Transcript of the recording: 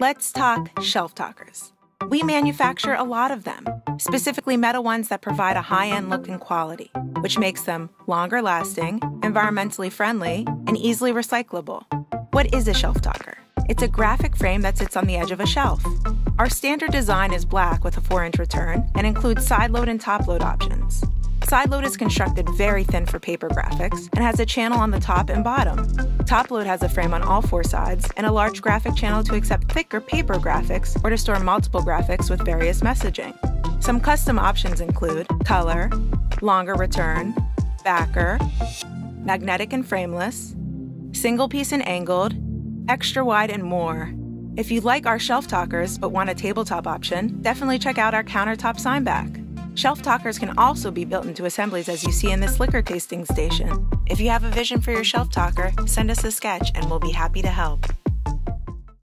Let's talk shelf talkers. We manufacture a lot of them, specifically metal ones that provide a high end look and quality, which makes them longer lasting, environmentally friendly, and easily recyclable. What is a shelf talker? It's a graphic frame that sits on the edge of a shelf. Our standard design is black with a 4 inch return and includes side load and top load options. Side load is constructed very thin for paper graphics and has a channel on the top and bottom. Top load has a frame on all four sides and a large graphic channel to accept thicker paper graphics or to store multiple graphics with various messaging. Some custom options include color, longer return, backer, magnetic and frameless, single piece and angled, extra wide, and more. If you like our shelf talkers but want a tabletop option, definitely check out our countertop sign back. Shelf talkers can also be built into assemblies as you see in this liquor tasting station. If you have a vision for your shelf talker, send us a sketch and we'll be happy to help.